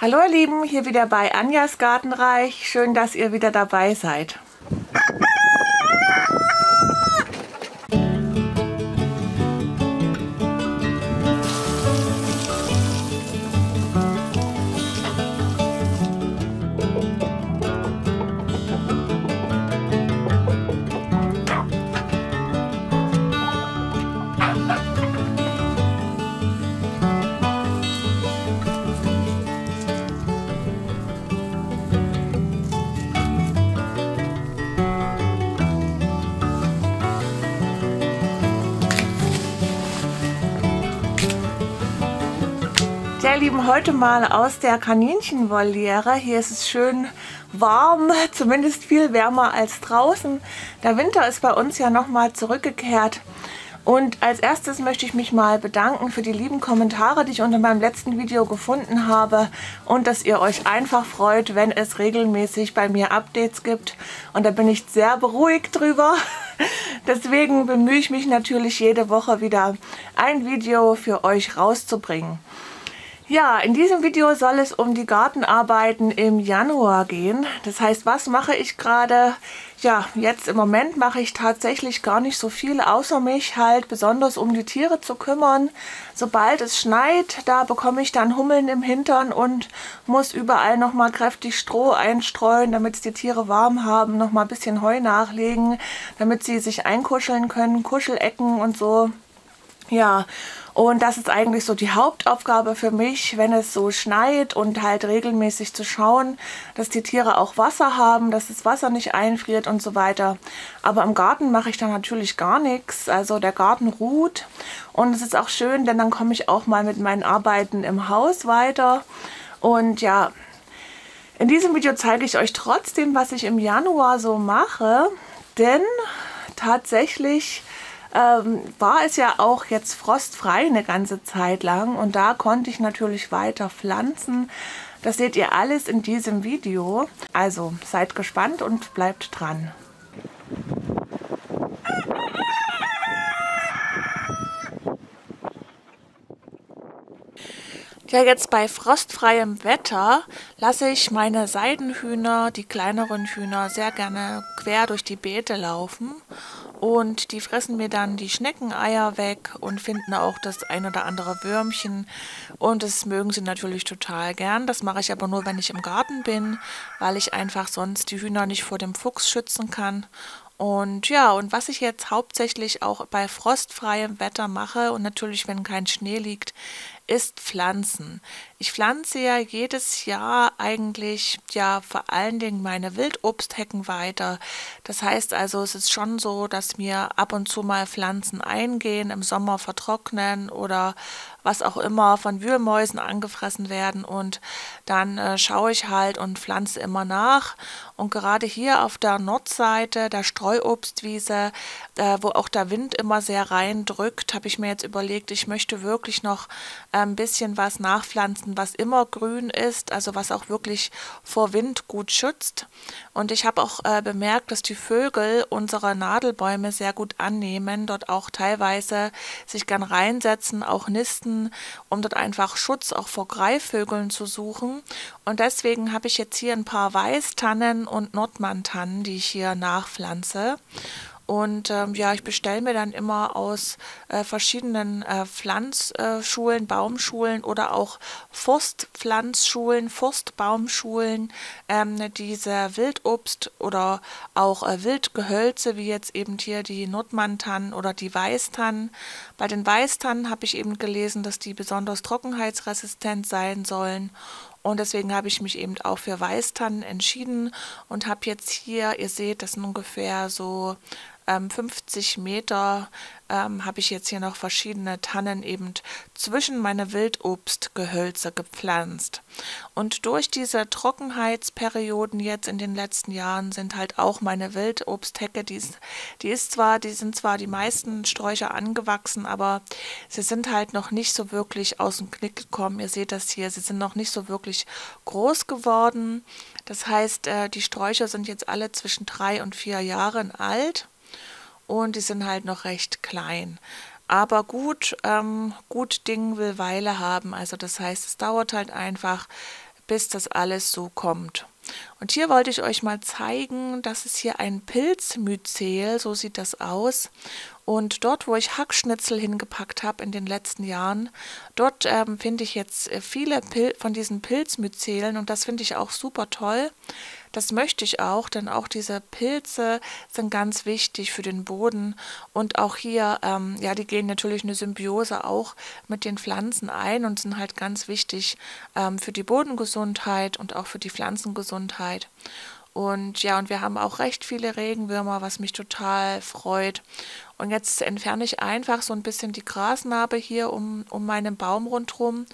Hallo ihr Lieben, hier wieder bei Anjas Gartenreich. Schön, dass ihr wieder dabei seid. Lieben, heute mal aus der Kaninchenvoliere. Hier ist es schön warm, zumindest viel wärmer als draußen. Der Winter ist bei uns ja nochmal zurückgekehrt. Und als erstes möchte ich mich mal bedanken für die lieben Kommentare, die ich unter meinem letzten Video gefunden habe und dass ihr euch einfach freut, wenn es regelmäßig bei mir Updates gibt. Und da bin ich sehr beruhigt drüber. Deswegen bemühe ich mich natürlich jede Woche wieder ein Video für euch rauszubringen. Ja, in diesem Video soll es um die Gartenarbeiten im Januar gehen. Das heißt, was mache ich gerade? Ja, jetzt im Moment mache ich tatsächlich gar nicht so viel, außer mich halt besonders um die Tiere zu kümmern. Sobald es schneit, da bekomme ich dann Hummeln im Hintern und muss überall nochmal kräftig Stroh einstreuen, damit es die Tiere warm haben, nochmal ein bisschen Heu nachlegen, damit sie sich einkuscheln können, Kuschelecken und so. Ja, und das ist eigentlich so die Hauptaufgabe für mich, wenn es so schneit und halt regelmäßig zu schauen, dass die Tiere auch Wasser haben, dass das Wasser nicht einfriert und so weiter. Aber im Garten mache ich da natürlich gar nichts. Also der Garten ruht und es ist auch schön, denn dann komme ich auch mal mit meinen Arbeiten im Haus weiter. Und ja, in diesem Video zeige ich euch trotzdem, was ich im Januar so mache, denn tatsächlich ähm, war es ja auch jetzt frostfrei eine ganze Zeit lang und da konnte ich natürlich weiter pflanzen. Das seht ihr alles in diesem Video. Also seid gespannt und bleibt dran. Ja, jetzt bei frostfreiem Wetter lasse ich meine Seidenhühner, die kleineren Hühner, sehr gerne quer durch die Beete laufen. Und die fressen mir dann die Schneckeneier weg und finden auch das ein oder andere Würmchen. Und das mögen sie natürlich total gern. Das mache ich aber nur, wenn ich im Garten bin, weil ich einfach sonst die Hühner nicht vor dem Fuchs schützen kann. Und ja, und was ich jetzt hauptsächlich auch bei frostfreiem Wetter mache und natürlich, wenn kein Schnee liegt, ist Pflanzen. Ich pflanze ja jedes Jahr eigentlich ja vor allen Dingen meine Wildobsthecken weiter. Das heißt also, es ist schon so, dass mir ab und zu mal Pflanzen eingehen, im Sommer vertrocknen oder was auch immer von Wühlmäusen angefressen werden. Und dann äh, schaue ich halt und pflanze immer nach. Und gerade hier auf der Nordseite der Streuobstwiese, äh, wo auch der Wind immer sehr reindrückt, habe ich mir jetzt überlegt, ich möchte wirklich noch äh, ein bisschen was nachpflanzen, was immer grün ist, also was auch wirklich vor Wind gut schützt. Und ich habe auch äh, bemerkt, dass die Vögel unsere Nadelbäume sehr gut annehmen, dort auch teilweise sich gern reinsetzen, auch nisten, um dort einfach Schutz auch vor Greifvögeln zu suchen. Und deswegen habe ich jetzt hier ein paar Weißtannen und Nordmantannen, die ich hier nachpflanze. Und ähm, ja, ich bestelle mir dann immer aus äh, verschiedenen äh, Pflanzschulen, Baumschulen oder auch Forstpflanzschulen, Forstbaumschulen ähm, diese Wildobst oder auch äh, Wildgehölze, wie jetzt eben hier die Nordmantannen oder die Weißtannen. Bei den Weißtannen habe ich eben gelesen, dass die besonders trockenheitsresistent sein sollen. Und deswegen habe ich mich eben auch für Weißtannen entschieden und habe jetzt hier, ihr seht, das sind ungefähr so ähm, 50 Meter ähm, habe ich jetzt hier noch verschiedene Tannen eben zwischen meine Wildobstgehölze gepflanzt. Und durch diese Trockenheitsperioden jetzt in den letzten Jahren sind halt auch meine Wildobsthecke, die ist, die ist zwar, die sind zwar die meisten Sträucher angewachsen, aber sie sind halt noch nicht so wirklich aus dem Knick gekommen. Ihr seht das hier, sie sind noch nicht so wirklich groß geworden. Das heißt, äh, die Sträucher sind jetzt alle zwischen drei und vier Jahren alt und die sind halt noch recht klein. Aber gut, ähm, gut Ding will Weile haben. Also das heißt, es dauert halt einfach, bis das alles so kommt. Und hier wollte ich euch mal zeigen, das ist hier ein Pilzmyzel, so sieht das aus. Und dort, wo ich Hackschnitzel hingepackt habe in den letzten Jahren, dort ähm, finde ich jetzt äh, viele Pil von diesen Pilzmyzelen und das finde ich auch super toll. Das möchte ich auch, denn auch diese Pilze sind ganz wichtig für den Boden und auch hier, ähm, ja, die gehen natürlich eine Symbiose auch mit den Pflanzen ein und sind halt ganz wichtig ähm, für die Bodengesundheit und auch für die Pflanzengesundheit. Und ja, und wir haben auch recht viele Regenwürmer, was mich total freut. Und jetzt entferne ich einfach so ein bisschen die Grasnarbe hier um, um meinen Baum rundherum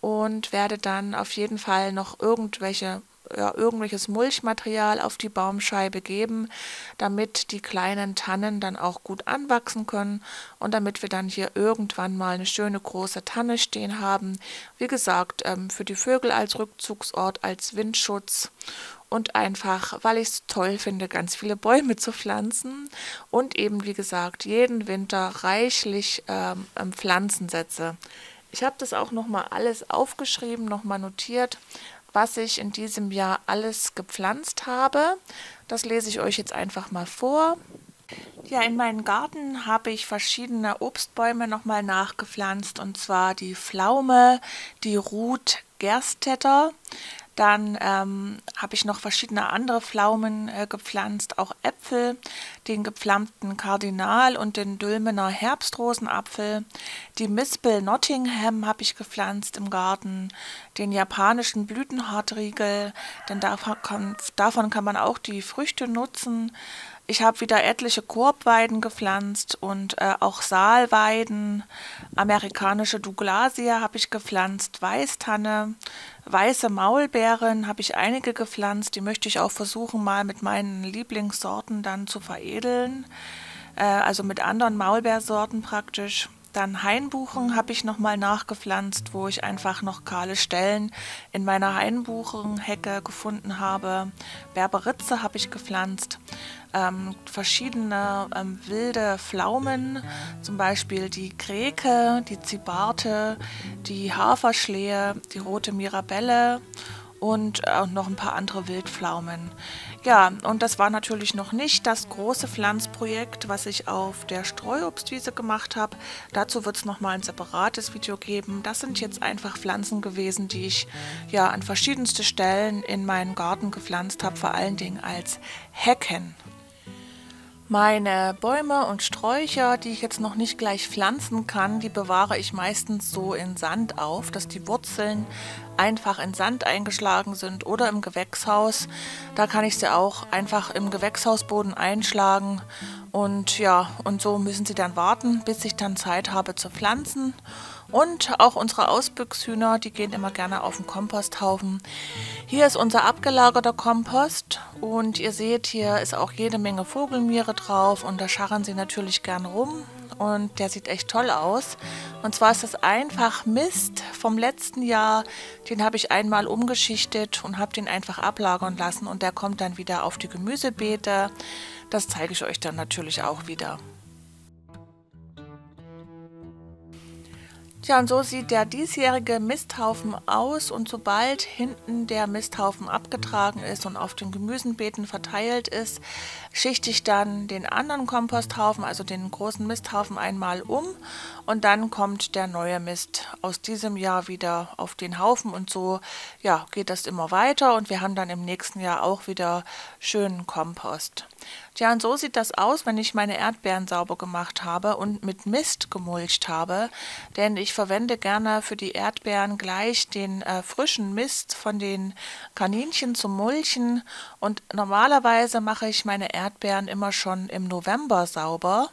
und werde dann auf jeden Fall noch irgendwelche ja, irgendwelches Mulchmaterial auf die Baumscheibe geben, damit die kleinen Tannen dann auch gut anwachsen können und damit wir dann hier irgendwann mal eine schöne große Tanne stehen haben. Wie gesagt, ähm, für die Vögel als Rückzugsort, als Windschutz und einfach, weil ich es toll finde, ganz viele Bäume zu pflanzen und eben, wie gesagt, jeden Winter reichlich ähm, Pflanzen setze. Ich habe das auch nochmal alles aufgeschrieben, nochmal notiert, was ich in diesem Jahr alles gepflanzt habe. Das lese ich euch jetzt einfach mal vor. Ja, in meinem Garten habe ich verschiedene Obstbäume nochmal nachgepflanzt und zwar die Pflaume, die Ruth Gerstetter, dann ähm, habe ich noch verschiedene andere Pflaumen äh, gepflanzt, auch Äpfel, den gepflammten Kardinal und den Dülmener Herbstrosenapfel. Die Mispel Nottingham habe ich gepflanzt im Garten, den japanischen Blütenhartriegel, denn davon kann, davon kann man auch die Früchte nutzen. Ich habe wieder etliche Korbweiden gepflanzt und äh, auch Saalweiden. Amerikanische Douglasia habe ich gepflanzt, Weißtanne, weiße Maulbeeren habe ich einige gepflanzt. Die möchte ich auch versuchen, mal mit meinen Lieblingssorten dann zu veredeln. Äh, also mit anderen Maulbeersorten praktisch. Dann Hainbuchen habe ich nochmal nachgepflanzt, wo ich einfach noch kahle Stellen in meiner Hainbuchenhecke gefunden habe. Berberitze habe ich gepflanzt. Ähm, verschiedene ähm, wilde Pflaumen, zum Beispiel die Kreke, die Zibarte, die Haferschlehe, die rote Mirabelle und äh, noch ein paar andere Wildpflaumen. Ja, und das war natürlich noch nicht das große Pflanzprojekt, was ich auf der Streuobstwiese gemacht habe. Dazu wird es nochmal ein separates Video geben. Das sind jetzt einfach Pflanzen gewesen, die ich ja an verschiedenste Stellen in meinen Garten gepflanzt habe, vor allen Dingen als Hecken. Meine Bäume und Sträucher, die ich jetzt noch nicht gleich pflanzen kann, die bewahre ich meistens so in Sand auf, dass die Wurzeln einfach in Sand eingeschlagen sind oder im Gewächshaus. Da kann ich sie auch einfach im Gewächshausboden einschlagen und ja, und so müssen sie dann warten, bis ich dann Zeit habe zu pflanzen. Und auch unsere Ausbüchshühner, die gehen immer gerne auf den Komposthaufen. Hier ist unser abgelagerter Kompost und ihr seht, hier ist auch jede Menge Vogelmiere drauf und da scharren sie natürlich gern rum und der sieht echt toll aus. Und zwar ist das einfach Mist vom letzten Jahr, den habe ich einmal umgeschichtet und habe den einfach ablagern lassen und der kommt dann wieder auf die Gemüsebeete. Das zeige ich euch dann natürlich auch wieder. Tja, und so sieht der diesjährige Misthaufen aus. Und sobald hinten der Misthaufen abgetragen ist und auf den Gemüsenbeeten verteilt ist, schichte ich dann den anderen Komposthaufen, also den großen Misthaufen einmal um und dann kommt der neue Mist aus diesem Jahr wieder auf den Haufen und so ja, geht das immer weiter und wir haben dann im nächsten Jahr auch wieder schönen Kompost. Tja, und so sieht das aus, wenn ich meine Erdbeeren sauber gemacht habe und mit Mist gemulcht habe, denn ich verwende gerne für die Erdbeeren gleich den äh, frischen Mist von den Kaninchen zum Mulchen und normalerweise mache ich meine Erdbeeren Erdbeeren immer schon im November sauber.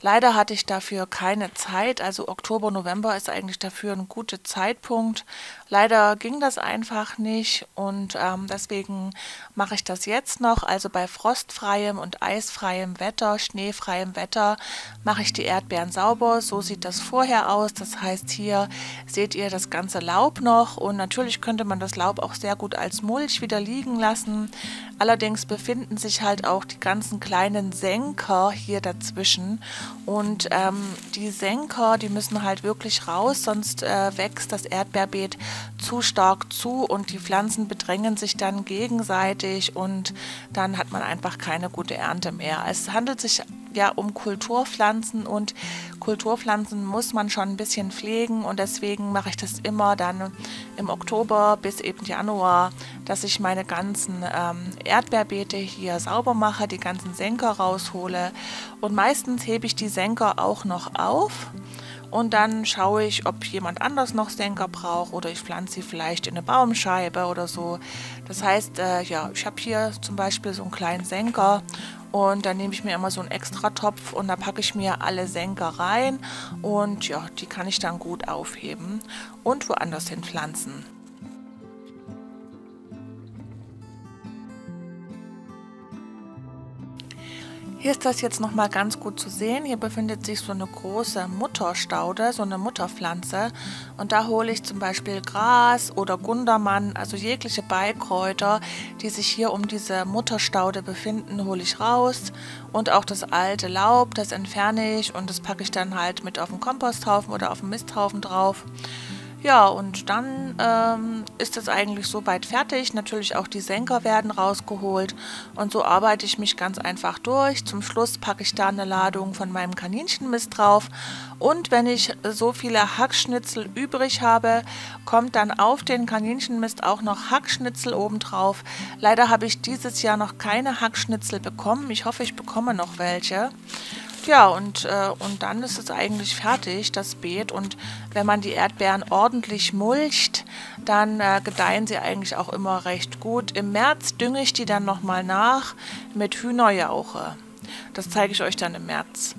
Leider hatte ich dafür keine Zeit, also Oktober, November ist eigentlich dafür ein guter Zeitpunkt. Leider ging das einfach nicht und ähm, deswegen mache ich das jetzt noch. Also bei frostfreiem und eisfreiem Wetter, schneefreiem Wetter mache ich die Erdbeeren sauber. So sieht das vorher aus. Das heißt, hier seht ihr das ganze Laub noch und natürlich könnte man das Laub auch sehr gut als Mulch wieder liegen lassen. Allerdings befinden sich halt auch die ganzen kleinen Senker hier dazwischen Und ähm, die Senker, die müssen halt wirklich raus, sonst äh, wächst das Erdbeerbeet zu stark zu und die Pflanzen bedrängen sich dann gegenseitig und dann hat man einfach keine gute Ernte mehr. Es handelt sich ja um Kulturpflanzen und Kulturpflanzen muss man schon ein bisschen pflegen und deswegen mache ich das immer dann im Oktober bis eben Januar, dass ich meine ganzen ähm, Erdbeerbeete hier sauber mache, die ganzen Senker raushole und meistens hebe ich die Senker auch noch auf und dann schaue ich, ob jemand anders noch Senker braucht oder ich pflanze sie vielleicht in eine Baumscheibe oder so. Das heißt, äh, ja, ich habe hier zum Beispiel so einen kleinen Senker und dann nehme ich mir immer so einen extra Topf und da packe ich mir alle Senker rein und ja, die kann ich dann gut aufheben und woanders hin pflanzen. Hier ist das jetzt nochmal ganz gut zu sehen. Hier befindet sich so eine große Mutterstaude, so eine Mutterpflanze. Und da hole ich zum Beispiel Gras oder Gundermann, also jegliche Beikräuter, die sich hier um diese Mutterstaude befinden, hole ich raus. Und auch das alte Laub, das entferne ich und das packe ich dann halt mit auf den Komposthaufen oder auf den Misthaufen drauf. Ja, und dann ähm, ist es eigentlich soweit fertig. Natürlich auch die Senker werden rausgeholt und so arbeite ich mich ganz einfach durch. Zum Schluss packe ich da eine Ladung von meinem Kaninchenmist drauf und wenn ich so viele Hackschnitzel übrig habe, kommt dann auf den Kaninchenmist auch noch Hackschnitzel obendrauf. Leider habe ich dieses Jahr noch keine Hackschnitzel bekommen. Ich hoffe, ich bekomme noch welche. Ja, und, äh, und dann ist es eigentlich fertig, das Beet. Und wenn man die Erdbeeren ordentlich mulcht, dann äh, gedeihen sie eigentlich auch immer recht gut. Im März dünge ich die dann nochmal nach mit Hühnerjauche. Das zeige ich euch dann im März.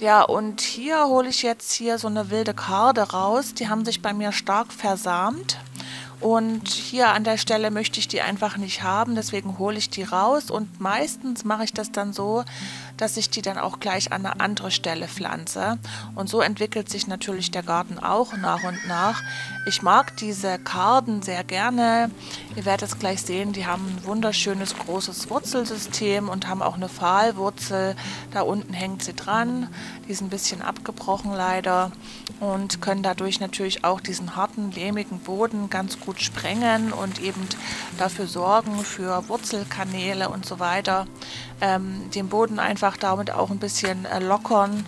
Ja, und hier hole ich jetzt hier so eine wilde Karde raus. Die haben sich bei mir stark versamt. Und hier an der Stelle möchte ich die einfach nicht haben, deswegen hole ich die raus und meistens mache ich das dann so, dass ich die dann auch gleich an eine andere Stelle pflanze. Und so entwickelt sich natürlich der Garten auch nach und nach. Ich mag diese Karden sehr gerne. Ihr werdet es gleich sehen, die haben ein wunderschönes großes Wurzelsystem und haben auch eine Pfahlwurzel. Da unten hängt sie dran. Die ist ein bisschen abgebrochen leider und können dadurch natürlich auch diesen harten, lehmigen Boden ganz gut sprengen und eben dafür sorgen für Wurzelkanäle und so weiter. Ähm, den Boden einfach damit auch ein bisschen äh, lockern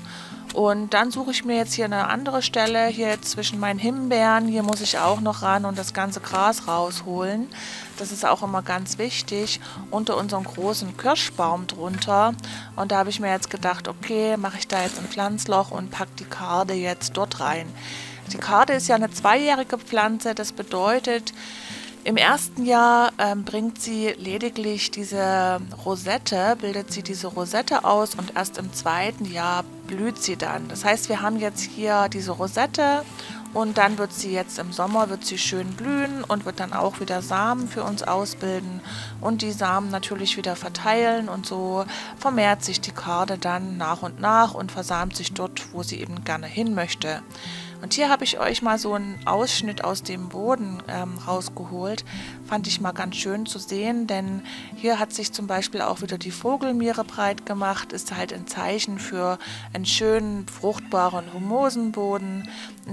und dann suche ich mir jetzt hier eine andere Stelle, hier zwischen meinen Himbeeren. Hier muss ich auch noch ran und das ganze Gras rausholen. Das ist auch immer ganz wichtig. Unter unserem großen Kirschbaum drunter. Und da habe ich mir jetzt gedacht, okay, mache ich da jetzt ein Pflanzloch und packe die Karde jetzt dort rein. Die Karde ist ja eine zweijährige Pflanze. Das bedeutet, im ersten Jahr ähm, bringt sie lediglich diese Rosette, bildet sie diese Rosette aus und erst im zweiten Jahr blüht sie dann. Das heißt, wir haben jetzt hier diese Rosette und dann wird sie jetzt im Sommer wird sie schön blühen und wird dann auch wieder Samen für uns ausbilden und die Samen natürlich wieder verteilen und so vermehrt sich die Karde dann nach und nach und versamt sich dort, wo sie eben gerne hin möchte. Und hier habe ich euch mal so einen Ausschnitt aus dem Boden ähm, rausgeholt. Fand ich mal ganz schön zu sehen, denn hier hat sich zum Beispiel auch wieder die Vogelmiere breit gemacht. Ist halt ein Zeichen für einen schönen, fruchtbaren, humosen Boden.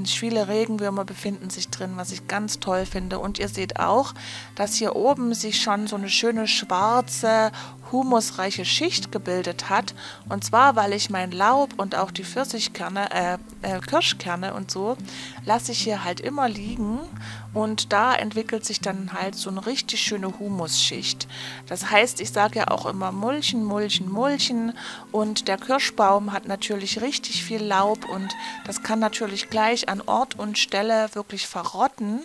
Viele Regenwürmer befinden sich drin, was ich ganz toll finde. Und ihr seht auch, dass hier oben sich schon so eine schöne schwarze, humusreiche Schicht gebildet hat. Und zwar, weil ich mein Laub und auch die Pfirsichkerne, äh, äh, Kirschkerne und so, lasse ich hier halt immer liegen. Und da entwickelt sich dann halt so eine richtig schöne Humusschicht. Das heißt, ich sage ja auch immer Mulchen, Mulchen, Mulchen. Und der Kirschbaum hat natürlich richtig viel Laub und das kann natürlich gleich an Ort und Stelle wirklich verrotten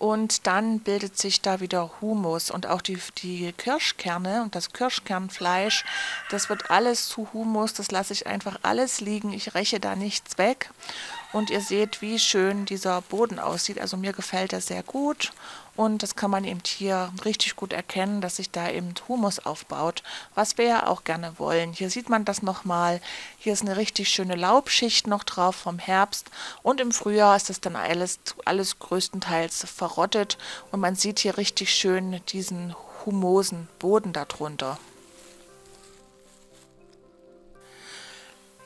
und dann bildet sich da wieder Humus und auch die, die Kirschkerne und das Kirschkernfleisch, das wird alles zu Humus, das lasse ich einfach alles liegen, ich räche da nichts weg und ihr seht, wie schön dieser Boden aussieht, also mir gefällt er sehr gut und das kann man eben hier richtig gut erkennen, dass sich da eben Humus aufbaut, was wir ja auch gerne wollen. Hier sieht man das nochmal. Hier ist eine richtig schöne Laubschicht noch drauf vom Herbst. Und im Frühjahr ist das dann alles, alles größtenteils verrottet. Und man sieht hier richtig schön diesen humosen Boden darunter.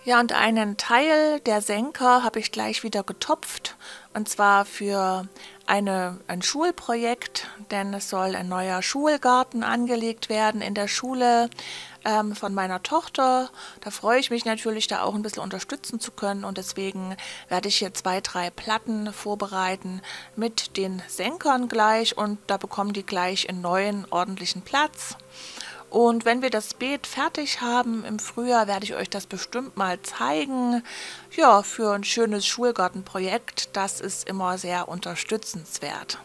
Ja, und einen Teil der Senker habe ich gleich wieder getopft. Und zwar für eine, ein Schulprojekt, denn es soll ein neuer Schulgarten angelegt werden in der Schule ähm, von meiner Tochter. Da freue ich mich natürlich, da auch ein bisschen unterstützen zu können. Und deswegen werde ich hier zwei, drei Platten vorbereiten mit den Senkern gleich. Und da bekommen die gleich einen neuen ordentlichen Platz. Und wenn wir das Beet fertig haben im Frühjahr, werde ich euch das bestimmt mal zeigen. Ja, für ein schönes Schulgartenprojekt, das ist immer sehr unterstützenswert.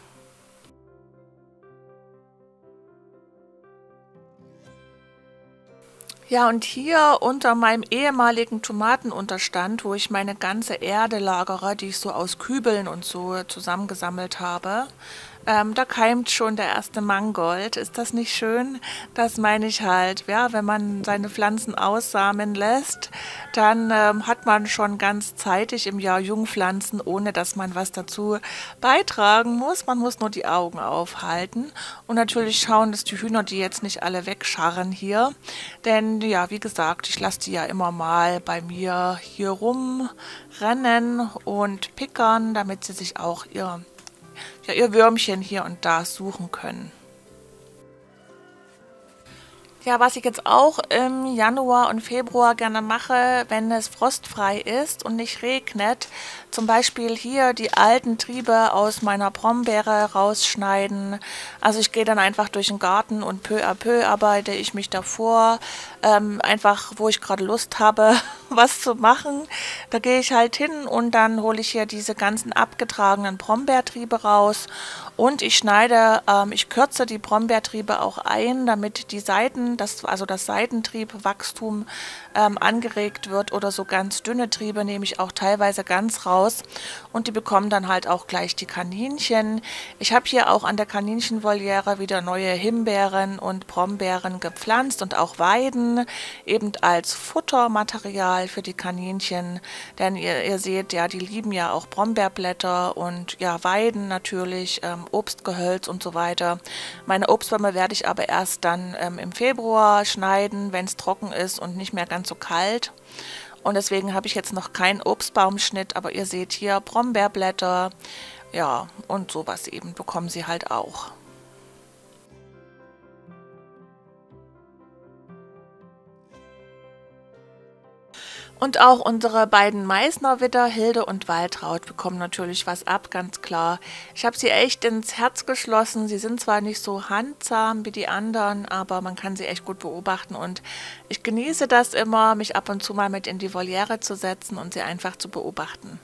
Ja, und hier unter meinem ehemaligen Tomatenunterstand, wo ich meine ganze Erde lagere, die ich so aus Kübeln und so zusammengesammelt habe, ähm, da keimt schon der erste Mangold. Ist das nicht schön? Das meine ich halt. Ja, wenn man seine Pflanzen aussamen lässt, dann ähm, hat man schon ganz zeitig im Jahr Jungpflanzen, ohne dass man was dazu beitragen muss. Man muss nur die Augen aufhalten und natürlich schauen, dass die Hühner die jetzt nicht alle wegscharren hier. Denn ja, wie gesagt, ich lasse die ja immer mal bei mir hier rumrennen und pickern, damit sie sich auch ihr ja, ihr Würmchen hier und da suchen können. Ja, was ich jetzt auch im Januar und Februar gerne mache, wenn es frostfrei ist und nicht regnet, zum Beispiel hier die alten Triebe aus meiner Brombeere rausschneiden. Also ich gehe dann einfach durch den Garten und peu à peu arbeite ich mich davor, ähm, einfach wo ich gerade Lust habe, was zu machen. Da gehe ich halt hin und dann hole ich hier diese ganzen abgetragenen Brombeertriebe raus und ich schneide, ähm, ich kürze die Brombeertriebe auch ein, damit die Seiten, das, also das Seitentriebwachstum ähm, angeregt wird oder so ganz dünne Triebe nehme ich auch teilweise ganz raus und die bekommen dann halt auch gleich die Kaninchen. Ich habe hier auch an der Kaninchenvoliere wieder neue Himbeeren und Brombeeren gepflanzt und auch Weiden, eben als Futtermaterial für die Kaninchen, denn ihr, ihr seht ja, die lieben ja auch Brombeerblätter und ja, Weiden natürlich, ähm, Obstgehölz und so weiter. Meine Obstbäume werde ich aber erst dann ähm, im Februar schneiden, wenn es trocken ist und nicht mehr ganz so kalt. Und deswegen habe ich jetzt noch keinen Obstbaumschnitt, aber ihr seht hier Brombeerblätter, ja, und sowas eben bekommen sie halt auch. Und auch unsere beiden Meißner-Widder, Hilde und Waltraud, bekommen natürlich was ab, ganz klar. Ich habe sie echt ins Herz geschlossen. Sie sind zwar nicht so handzahm wie die anderen, aber man kann sie echt gut beobachten. Und ich genieße das immer, mich ab und zu mal mit in die Voliere zu setzen und sie einfach zu beobachten.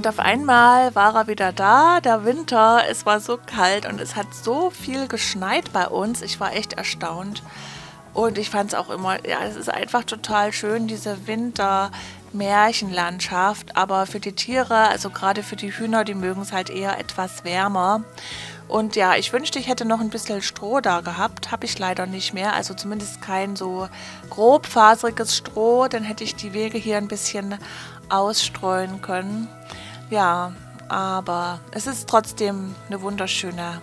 Und auf einmal war er wieder da, der Winter. Es war so kalt und es hat so viel geschneit bei uns. Ich war echt erstaunt. Und ich fand es auch immer, ja, es ist einfach total schön, diese Winter-Märchenlandschaft. Aber für die Tiere, also gerade für die Hühner, die mögen es halt eher etwas wärmer. Und ja, ich wünschte, ich hätte noch ein bisschen Stroh da gehabt. Habe ich leider nicht mehr. Also zumindest kein so grobfaseriges Stroh. Dann hätte ich die Wege hier ein bisschen ausstreuen können. Ja, aber es ist trotzdem eine wunderschöne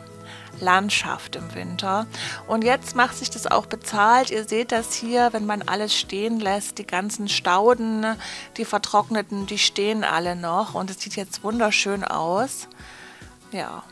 Landschaft im Winter. Und jetzt macht sich das auch bezahlt. Ihr seht das hier, wenn man alles stehen lässt, die ganzen Stauden, die vertrockneten, die stehen alle noch und es sieht jetzt wunderschön aus. Ja.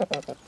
Ha ha ha.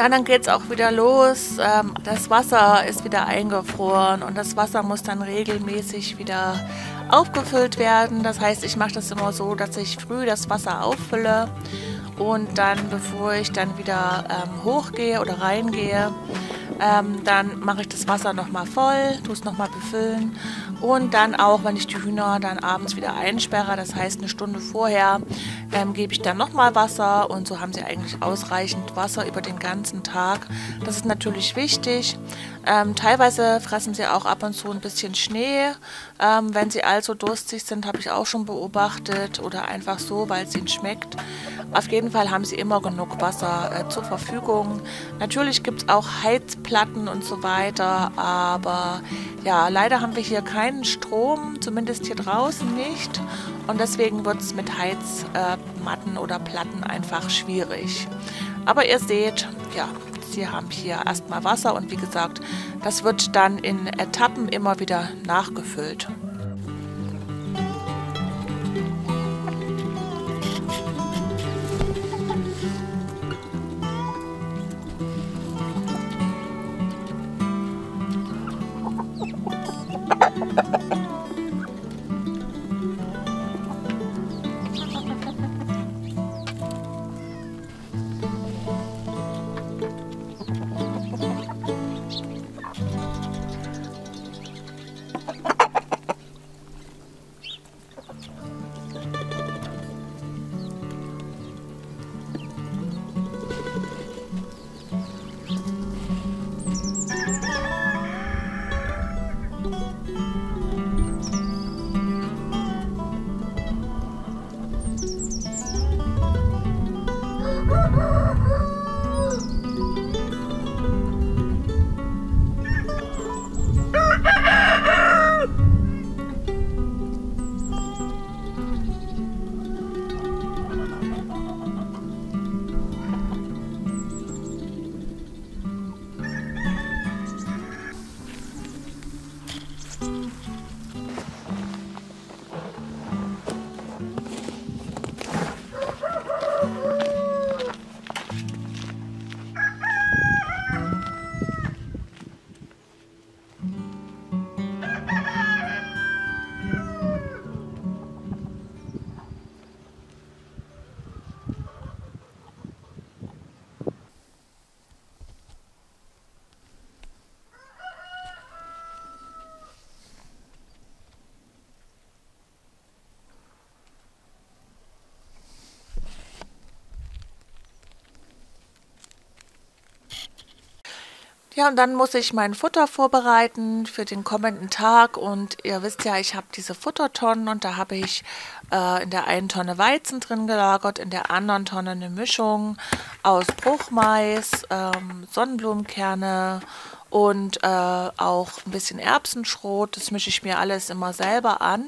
Ja, dann geht es auch wieder los. Ähm, das Wasser ist wieder eingefroren und das Wasser muss dann regelmäßig wieder aufgefüllt werden. Das heißt, ich mache das immer so, dass ich früh das Wasser auffülle und dann, bevor ich dann wieder ähm, hochgehe oder reingehe, ähm, dann mache ich das Wasser nochmal voll, tue es nochmal befüllen und dann auch, wenn ich die Hühner dann abends wieder einsperre, das heißt eine Stunde vorher, ähm, gebe ich dann nochmal Wasser und so haben sie eigentlich ausreichend Wasser über den ganzen Tag. Das ist natürlich wichtig. Ähm, teilweise fressen sie auch ab und zu ein bisschen Schnee. Ähm, wenn sie allzu durstig sind, habe ich auch schon beobachtet oder einfach so, weil es ihnen schmeckt. Auf jeden Fall haben sie immer genug Wasser äh, zur Verfügung. Natürlich gibt es auch Heizplatten und so weiter, aber ja, leider haben wir hier keinen Strom, zumindest hier draußen nicht. Und deswegen wird es mit Heizmatten äh, oder Platten einfach schwierig. Aber ihr seht, ja, sie haben hier erstmal Wasser und wie gesagt, das wird dann in Etappen immer wieder nachgefüllt. Ja, und dann muss ich mein Futter vorbereiten für den kommenden Tag. Und ihr wisst ja, ich habe diese Futtertonnen und da habe ich äh, in der einen Tonne Weizen drin gelagert, in der anderen Tonne eine Mischung aus Bruchmais, ähm, Sonnenblumenkerne und äh, auch ein bisschen Erbsenschrot. Das mische ich mir alles immer selber an.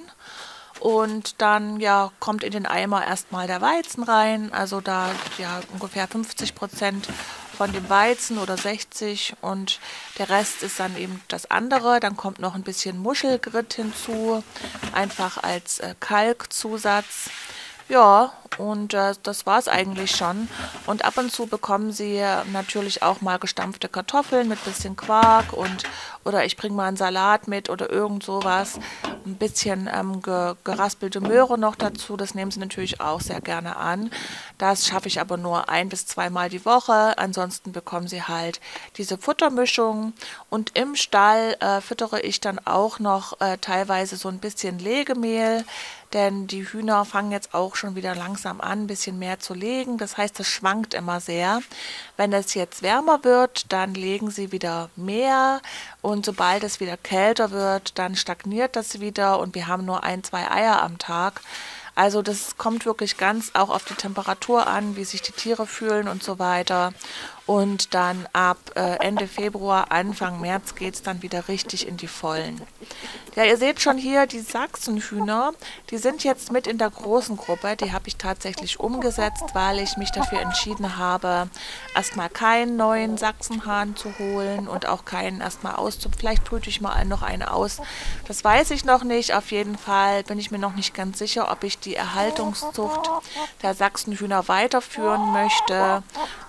Und dann ja, kommt in den Eimer erstmal der Weizen rein, also da ja ungefähr 50 Prozent von dem Weizen oder 60 und der Rest ist dann eben das andere. Dann kommt noch ein bisschen Muschelgrit hinzu, einfach als äh, Kalkzusatz. Ja, und äh, das war es eigentlich schon. Und ab und zu bekommen sie natürlich auch mal gestampfte Kartoffeln mit bisschen Quark und oder ich bringe mal einen Salat mit oder irgend sowas. Ein bisschen ähm, ge geraspelte Möhre noch dazu. Das nehmen sie natürlich auch sehr gerne an. Das schaffe ich aber nur ein bis zweimal die Woche. Ansonsten bekommen sie halt diese Futtermischung. Und im Stall äh, füttere ich dann auch noch äh, teilweise so ein bisschen Legemehl denn die Hühner fangen jetzt auch schon wieder langsam an, ein bisschen mehr zu legen. Das heißt, es schwankt immer sehr. Wenn es jetzt wärmer wird, dann legen sie wieder mehr und sobald es wieder kälter wird, dann stagniert das wieder und wir haben nur ein, zwei Eier am Tag. Also das kommt wirklich ganz auch auf die Temperatur an, wie sich die Tiere fühlen und so weiter. Und dann ab äh, Ende Februar, Anfang März geht es dann wieder richtig in die Vollen. Ja, ihr seht schon hier die Sachsenhühner, die sind jetzt mit in der großen Gruppe. Die habe ich tatsächlich umgesetzt, weil ich mich dafür entschieden habe, erstmal keinen neuen Sachsenhahn zu holen und auch keinen erstmal auszu... Vielleicht brüte ich mal noch einen aus. Das weiß ich noch nicht. Auf jeden Fall bin ich mir noch nicht ganz sicher, ob ich die Erhaltungszucht der Sachsenhühner weiterführen möchte.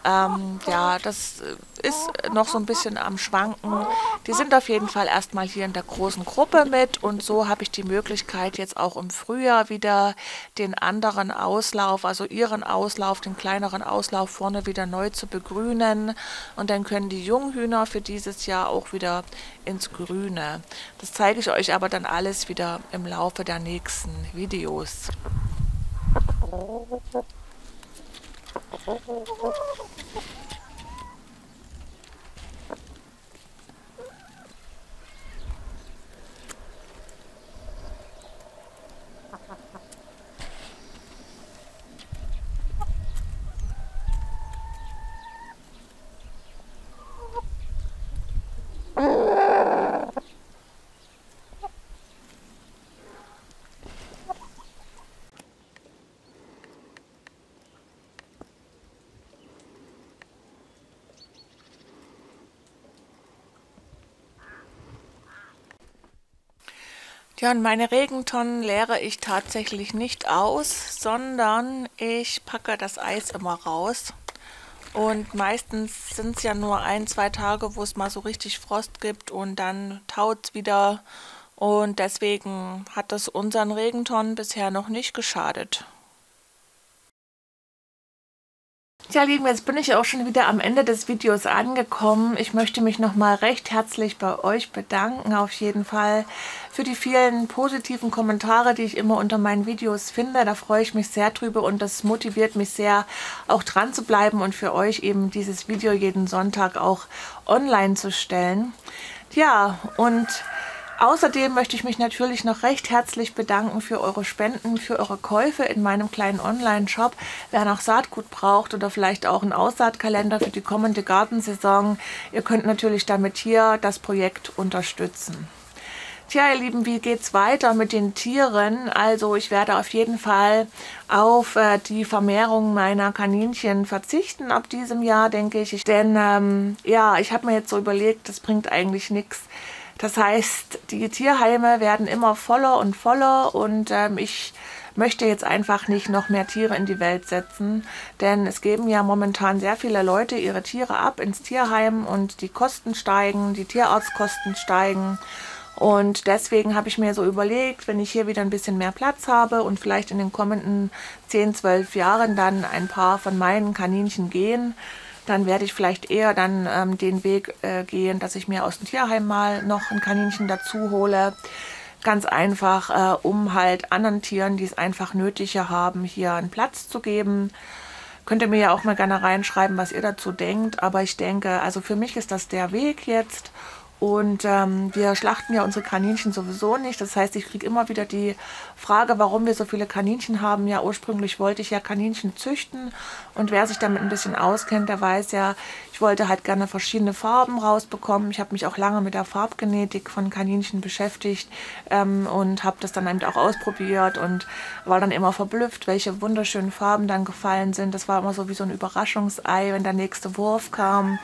Ähm, ja, das ist noch so ein bisschen am Schwanken. Die sind auf jeden Fall erstmal hier in der großen Gruppe mit und so habe ich die Möglichkeit jetzt auch im Frühjahr wieder den anderen Auslauf, also ihren Auslauf, den kleineren Auslauf vorne wieder neu zu begrünen und dann können die Junghühner für dieses Jahr auch wieder ins Grüne. Das zeige ich euch aber dann alles wieder im Laufe der nächsten Videos. Ja, und meine Regentonnen leere ich tatsächlich nicht aus, sondern ich packe das Eis immer raus. Und meistens sind es ja nur ein, zwei Tage, wo es mal so richtig Frost gibt und dann taut es wieder. Und deswegen hat das unseren Regentonnen bisher noch nicht geschadet. Ja, Lieben, jetzt bin ich auch schon wieder am Ende des Videos angekommen. Ich möchte mich nochmal recht herzlich bei euch bedanken, auf jeden Fall, für die vielen positiven Kommentare, die ich immer unter meinen Videos finde. Da freue ich mich sehr drüber und das motiviert mich sehr, auch dran zu bleiben und für euch eben dieses Video jeden Sonntag auch online zu stellen. Ja, und Außerdem möchte ich mich natürlich noch recht herzlich bedanken für eure Spenden, für eure Käufe in meinem kleinen Online-Shop. Wer noch Saatgut braucht oder vielleicht auch einen Aussaatkalender für die kommende Gartensaison, ihr könnt natürlich damit hier das Projekt unterstützen. Tja, ihr Lieben, wie geht's weiter mit den Tieren? Also ich werde auf jeden Fall auf äh, die Vermehrung meiner Kaninchen verzichten ab diesem Jahr, denke ich. Denn ähm, ja, ich habe mir jetzt so überlegt, das bringt eigentlich nichts das heißt, die Tierheime werden immer voller und voller und ähm, ich möchte jetzt einfach nicht noch mehr Tiere in die Welt setzen, denn es geben ja momentan sehr viele Leute ihre Tiere ab ins Tierheim und die Kosten steigen, die Tierarztkosten steigen. Und deswegen habe ich mir so überlegt, wenn ich hier wieder ein bisschen mehr Platz habe und vielleicht in den kommenden 10, 12 Jahren dann ein paar von meinen Kaninchen gehen, dann werde ich vielleicht eher dann ähm, den Weg äh, gehen, dass ich mir aus dem Tierheim mal noch ein Kaninchen dazu hole. Ganz einfach, äh, um halt anderen Tieren, die es einfach nötiger haben, hier einen Platz zu geben. Könnt ihr mir ja auch mal gerne reinschreiben, was ihr dazu denkt. Aber ich denke, also für mich ist das der Weg jetzt. Und ähm, wir schlachten ja unsere Kaninchen sowieso nicht. Das heißt, ich kriege immer wieder die Frage, warum wir so viele Kaninchen haben. Ja, ursprünglich wollte ich ja Kaninchen züchten. Und wer sich damit ein bisschen auskennt, der weiß ja, Ich wollte halt gerne verschiedene Farben rausbekommen. Ich habe mich auch lange mit der Farbgenetik von Kaninchen beschäftigt ähm, und habe das dann eben auch ausprobiert und war dann immer verblüfft, welche wunderschönen Farben dann gefallen sind. Das war immer so wie so ein Überraschungsei, wenn der nächste Wurf kam.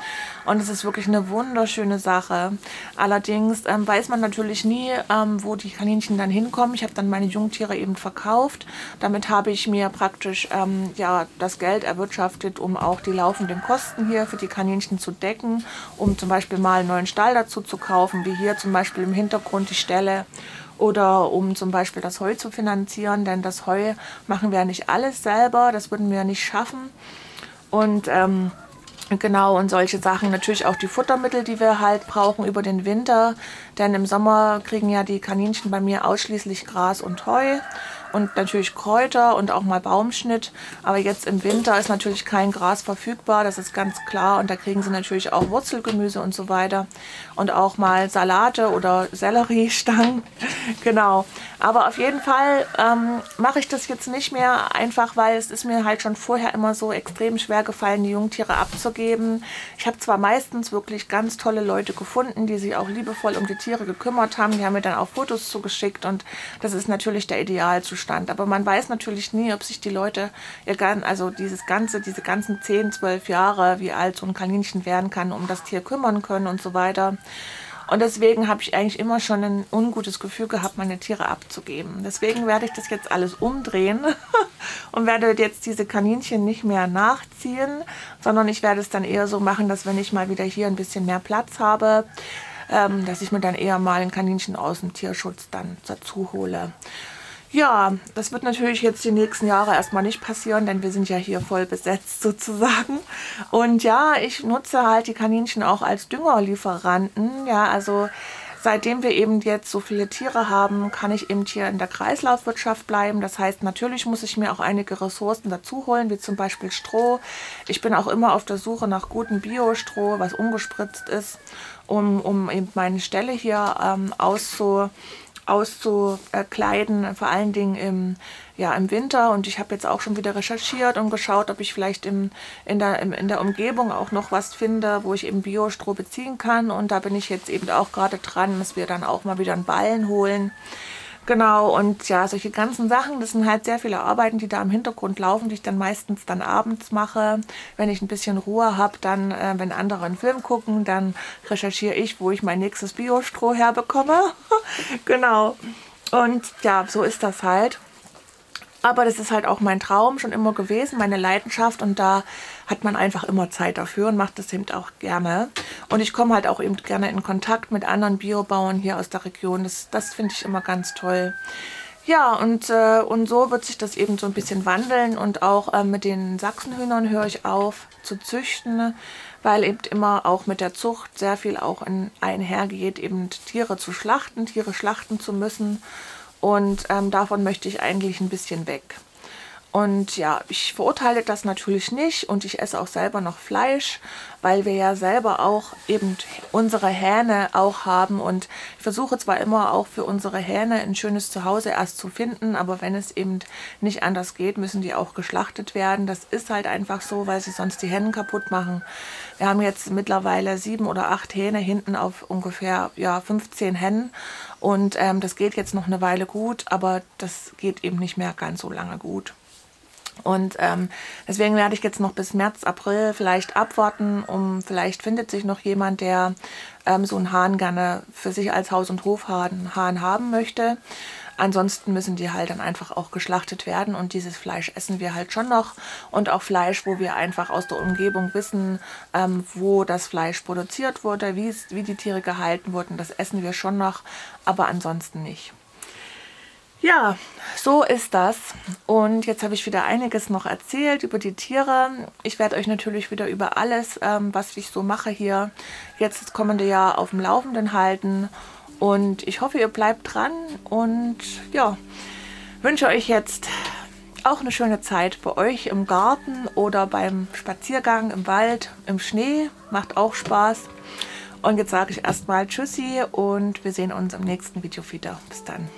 Und es ist wirklich eine wunderschöne Sache. Allerdings ähm, weiß man natürlich nie, ähm, wo die Kaninchen dann hinkommen. Ich habe dann meine Jungtiere eben verkauft. Damit habe ich mir praktisch ähm, ja, das Geld erwirtschaftet, um auch die laufenden Kosten hier für die Kaninchen zu decken, um zum Beispiel mal einen neuen Stall dazu zu kaufen, wie hier zum Beispiel im Hintergrund die Stelle oder um zum Beispiel das Heu zu finanzieren, denn das Heu machen wir ja nicht alles selber, das würden wir nicht schaffen. Und ähm, Genau, und solche Sachen. Natürlich auch die Futtermittel, die wir halt brauchen über den Winter. Denn im Sommer kriegen ja die Kaninchen bei mir ausschließlich Gras und Heu und natürlich Kräuter und auch mal Baumschnitt. Aber jetzt im Winter ist natürlich kein Gras verfügbar, das ist ganz klar. Und da kriegen sie natürlich auch Wurzelgemüse und so weiter. Und auch mal Salate oder Selleriestangen. genau. Aber auf jeden Fall ähm, mache ich das jetzt nicht mehr, einfach weil es ist mir halt schon vorher immer so extrem schwer gefallen, die Jungtiere abzugeben. Ich habe zwar meistens wirklich ganz tolle Leute gefunden, die sich auch liebevoll um die Tiere gekümmert haben. Die haben mir dann auch Fotos zugeschickt und das ist natürlich der Idealzustand. Aber man weiß natürlich nie, ob sich die Leute, also dieses ganze, diese ganzen 10, 12 Jahre, wie alt so ein Kaninchen werden kann, um das Tier kümmern können und so weiter. Und deswegen habe ich eigentlich immer schon ein ungutes Gefühl gehabt, meine Tiere abzugeben. Deswegen werde ich das jetzt alles umdrehen und werde jetzt diese Kaninchen nicht mehr nachziehen, sondern ich werde es dann eher so machen, dass wenn ich mal wieder hier ein bisschen mehr Platz habe, ähm, dass ich mir dann eher mal ein Kaninchen aus dem Tierschutz dann dazu hole. Ja, das wird natürlich jetzt die nächsten Jahre erstmal nicht passieren, denn wir sind ja hier voll besetzt sozusagen. Und ja, ich nutze halt die Kaninchen auch als Düngerlieferanten. Ja, also seitdem wir eben jetzt so viele Tiere haben, kann ich eben hier in der Kreislaufwirtschaft bleiben. Das heißt, natürlich muss ich mir auch einige Ressourcen dazu holen, wie zum Beispiel Stroh. Ich bin auch immer auf der Suche nach gutem Biostroh, was ungespritzt ist, um, um eben meine Stelle hier ähm, auszu auszukleiden, vor allen Dingen im, ja, im Winter. Und ich habe jetzt auch schon wieder recherchiert und geschaut, ob ich vielleicht im, in, der, im, in der Umgebung auch noch was finde, wo ich eben Biostroh beziehen kann. Und da bin ich jetzt eben auch gerade dran, dass wir dann auch mal wieder einen Ballen holen. Genau, und ja, solche ganzen Sachen, das sind halt sehr viele Arbeiten, die da im Hintergrund laufen, die ich dann meistens dann abends mache. Wenn ich ein bisschen Ruhe habe, dann, äh, wenn andere einen Film gucken, dann recherchiere ich, wo ich mein nächstes Biostroh herbekomme. genau. Und ja, so ist das halt. Aber das ist halt auch mein Traum schon immer gewesen, meine Leidenschaft und da hat man einfach immer Zeit dafür und macht das eben auch gerne. Und ich komme halt auch eben gerne in Kontakt mit anderen Biobauern hier aus der Region. Das, das finde ich immer ganz toll. Ja, und, äh, und so wird sich das eben so ein bisschen wandeln und auch äh, mit den Sachsenhühnern höre ich auf zu züchten, weil eben immer auch mit der Zucht sehr viel auch in, einhergeht, eben Tiere zu schlachten, Tiere schlachten zu müssen und ähm, davon möchte ich eigentlich ein bisschen weg. Und ja, ich verurteile das natürlich nicht und ich esse auch selber noch Fleisch, weil wir ja selber auch eben unsere Hähne auch haben und ich versuche zwar immer auch für unsere Hähne ein schönes Zuhause erst zu finden, aber wenn es eben nicht anders geht, müssen die auch geschlachtet werden. Das ist halt einfach so, weil sie sonst die Hennen kaputt machen. Wir haben jetzt mittlerweile sieben oder acht Hähne hinten auf ungefähr ja, 15 Hennen und ähm, das geht jetzt noch eine Weile gut, aber das geht eben nicht mehr ganz so lange gut. Und ähm, deswegen werde ich jetzt noch bis März, April vielleicht abwarten, um vielleicht findet sich noch jemand, der ähm, so einen Hahn gerne für sich als Haus- und Hofhahn Hahn haben möchte. Ansonsten müssen die halt dann einfach auch geschlachtet werden und dieses Fleisch essen wir halt schon noch. Und auch Fleisch, wo wir einfach aus der Umgebung wissen, ähm, wo das Fleisch produziert wurde, wie die Tiere gehalten wurden, das essen wir schon noch, aber ansonsten nicht. Ja, so ist das. Und jetzt habe ich wieder einiges noch erzählt über die Tiere. Ich werde euch natürlich wieder über alles, ähm, was ich so mache hier, jetzt das kommende Jahr auf dem Laufenden halten. Und ich hoffe, ihr bleibt dran und ja, wünsche euch jetzt auch eine schöne Zeit bei euch im Garten oder beim Spaziergang im Wald, im Schnee. Macht auch Spaß. Und jetzt sage ich erstmal Tschüssi und wir sehen uns im nächsten Video wieder. Bis dann.